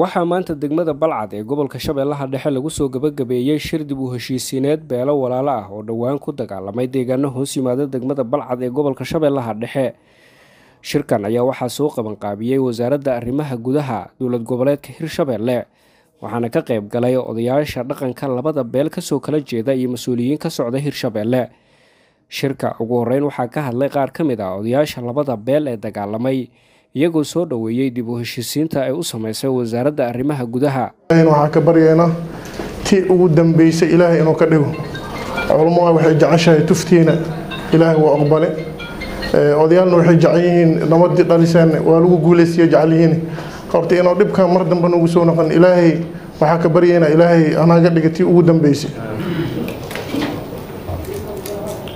waxaa maanta degmada balcad ee gobolka shabeellaha dhexe lagu soo gabagabeeyey shir dib u heshiisiineed beelo walaalo ah oo dhowaan ku dagaalamay deegaano hoos yimaada degmada balcad ee gobolka shabeellaha dhexe. Shirkan ayaa waxaa soo qabanqaabiyey wasaaradda arrimaha gudaha dowlad goboleedka hirshabeelle waxaana ka qayb galay odayaasha dhaqanka labada beel ka soo kala jeeda iyo mas'uuliyiin ka socda hirshabeelle shirka ugu horeyn waxaa ka hadlay qaar ka mid ah odayaasha labada beel ee dagaalamay iyagoo soo dhoweeyey dib u heshiisiinta ay u sameysay wasaaradda arrimaha gudaha. Waxaa ka baryaynaa tii ugu dambeysay ilaahay inuu ka dhigo. Culammada waxay jeceshahay tuftiina. Ilaahay waa aqbale. Odayaalna waxay jecel yihiin nabadii dhaliseen waa lagu guulaysiya jecel yihiin. Horta inuu dhibkan mar dambe nagu soo noqon ilaahay waxaa ka baryaynaa ilaahay anaaga dhiga tii ugu dambeysay.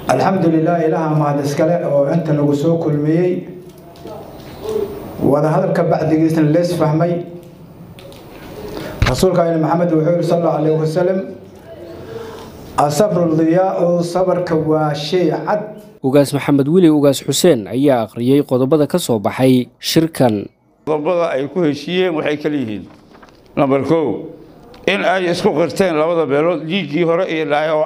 Alxamdulilah ilaaha mahad iskale oo inta nagu soo kulmiyey wadahadalka bacdigiisna lees fahmay. Rasuulkaani maxamed wuxuu yihi sal allahu alayh wasalam asabru diyaau sabarka waa shay cad. Ugaas maxamed weli ugaas xuseen ayaa akhriyey qodobada ka soo baxay shirkan. Qodobada ay ku heshiiyeen waxay kala yihiin namber kow in ay isku qirteen labada beelood dhiiggii hore iyo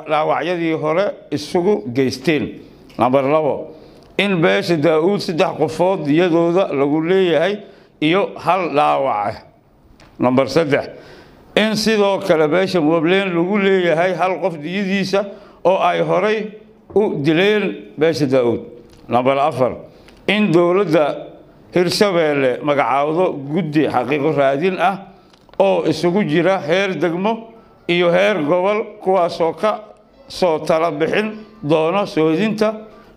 dhaawacyadii hore isugu geysteen. Namber labo in beesha daa-uud saddex qofood diyadooda lagu leeyahay iyo hal dhaawaca namber saddex. In sidoo kale beesha mobleen lagu leeyahay hal qof diyadiisa oo ay horay u dileen beesha daa-uud namber afar in dowladda hirshabeelle magacaawdo guddi xaqiiqo raadin ah oo isugu jira heer degmo iyo heer gobol kuwaasoo ka soo tala bixin doono soodinta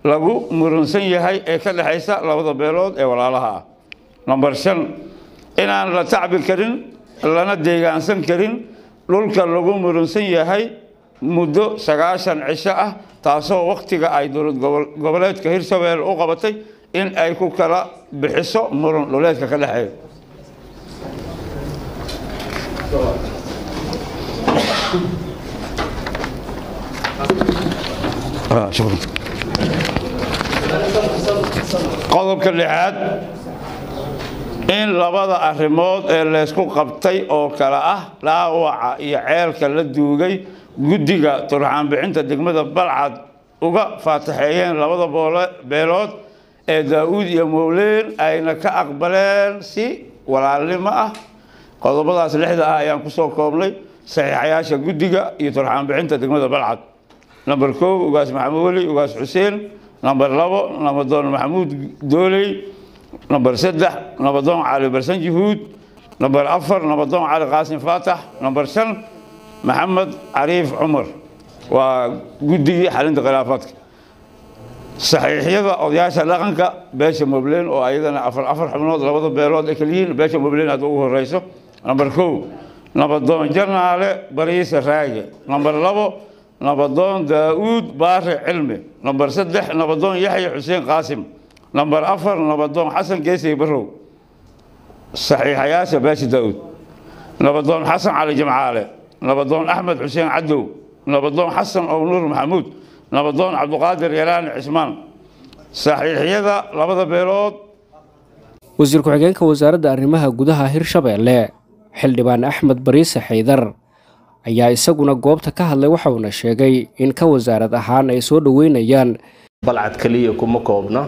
lagu muransan yahay ee ka dhexaysa labada beelood ee walaalaha. Ah namber shan inaan la tacbi karin lana deegaansan karin dhulka lagu muransan yahay muddo sagaashan cisho ah taasoo wakhtiga ay dowlad goboleedka hirshabeelle u qabatay in ay ku kala bixiso muran dhuleedka ka dhexeeya qodobka lixaad in labada arrimood ee leysku qabtay oo kale ah dhaawaca iyo ceelka la duugay guddiga turxaanbixinta degmada balcad uga faataxeeyeen labada beelood ee daa-uud iyo mowleen ayna ka aqbaleen si walaalnimo ah. Qodobadaas lixda ah ayaan ku soo koobnay saxiixayaasha guddiga iyo turxaanbixinta degmada balcad. Namber kow ugaas maxamed weli ugaas xuseen namber labo nabadoon maxamuud dooley namber saddex nabadoon cali barsan jihuud namber afar nabadoon cali qaasim faatax namber shan maxamed cariif cumar waa guddigii xalinta khilaafaadka. Saxiixyada odayaasha dhaqanka beesha mobleen oo ayadana afar afar xubnood labada beelood ay kaliyihiin beesha mobleen hadda ugu horeyso namber kow nabadoon jarnaale bariise raage namber labo nabadoon daa-uud baare cilmi namber saddex nabadoon yaxya xuseen qaasim namber afar nabadoon xasan geesey barow saxiixayaasha beesha daa-uud nabadoon xasan cali jimcaale nabadoon axmed xuseen cadow nabadoon xasan ow nuur maxamuud. Nabadoon cabduqaadir yalaani cismaan. Saxiixyada labada beelood wasiir ku-xigeenka wasaaradda arrimaha gudaha hirshabeelle xildhibaan axmed bariise xaydar ayaa isaguna goobta ka hadlay waxauna sheegay in ka wasaarad ahaan ay soo dhoweynayaan. Balcad keliya kuma koobno.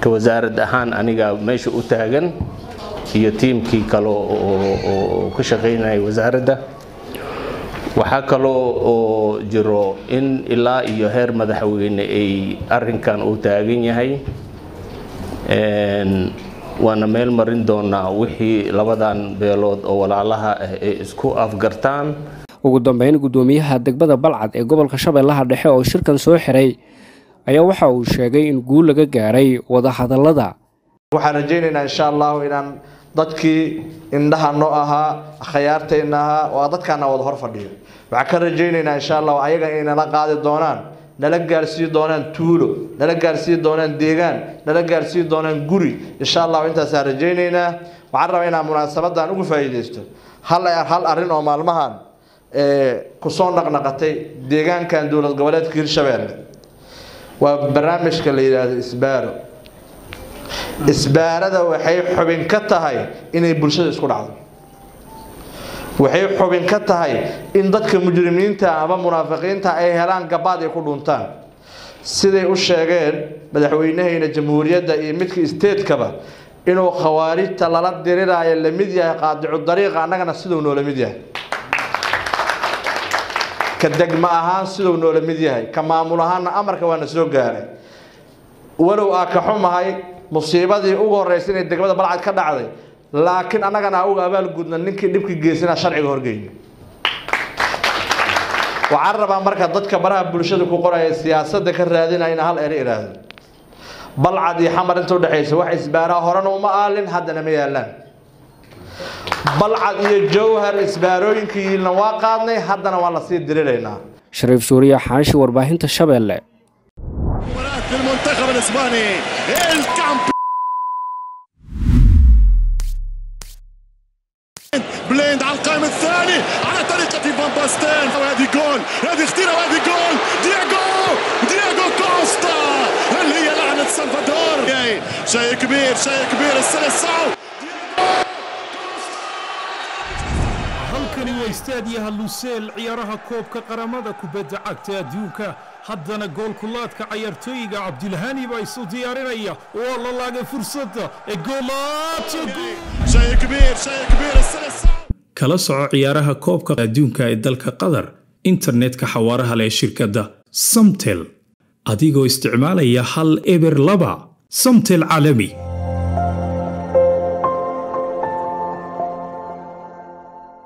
Ka wasaarad ahaan aniga meesha u taagan iyo tiimkii kale ka shaqaynaya wasaaradda. Waxaa kaloo oo jiro in ilaa iyo heer madaxweyne ay arinkan uu taagan yahay. Waana meel marin doonaa wixii labadan beelood oo walaalaha ah ay isku afgartaan ugu dambeyn guddoomiyaha degmada balcad ee gobolka shabeellaha dhexe oo shirkan soo xiray ayaa waxa uu sheegay in guul laga gaaray wadahadallada. Waxaan rajaynaynaa insha allahu inaan dadkii indhaha noo ahaa khayaartayna ahaa waa dadkaana wada hor fadhiyo. Waxaan ka rajaynaynaa insha allahu ayaga inay nala qaadi doonaan nala gaarsii doonaan tuulo nala gaarsii doonaan deegaan nala gaarsii doonaan guri. Insha allahu intaasaan rajaynaynaa. Waxaan rabaa inaan munaasabadan ugu faa'iidaysto. Hal arrin oo maalmahan ku soo naqnaqatay deegaankan dowlad goboleedka hirshabeelle waa barnaamijka la yidhaahdo isbaaro. Isbaarada waxay xubin ka tahay inay bulshada isku dhacdo. Waxay xubin ka tahay in dadka mujrimiinta ama munaafiqiinta ay helaan gabaad ay ku dhuntaan siday u sheegeen madaxweynahayna jamhuuriyadda iyo midka isteedkaba inuu khawaarijta lala diriraayo la mid yahay qaadicu dariiqa annagana siduu noola mid yahay ka degma ahaan siduu noola mid yahay ka maamul ahaanna amarka waana soo gaaray. Walow aa ka xumahay musiibadii ugu horreysay inay degmada balcad ka dhacday laakiin annagana a uga abaalgudna ninkii dhibkii geysana sharciga horgeyno waxaan rabaa marka dadka baraha bulshada ku qoraya siyaasadda ka raadinaya ina hal ere idhaahdo balcad iyo xamar inta udhexaysa wax isbaaraa horena uma aalin haddana ma yaalaan balcad iyo jowhar isbaarooyinkiina waa qaadnay haddana waa lasii diriraynaa shariif suuriya xaashi warbaahinta shabeelle المنتخب الإسباني الكامبيون بليند على القائم الثاني على طريقة فان باستين وهذه جول هذه خطيرة وهذه جول. دياغو دياغو كوستا هل هي لعنة سلفادور. شيء كبير شيء كبير السلسعو halkani waa istaadiyaha luseel ciyaaraha koobka qaramada kubadda cagta adduunka. Haddana goolkulaadka cayaartooyiga cabdilhani baa isu diyaarinaya. Oo la laagay fursadda ee soco ciyaaraha koobka adduunka ee dalka qatar internetka xawaaraha leh shirkadda samtel adigoo isticmaalaya hal eber laba samtel caalami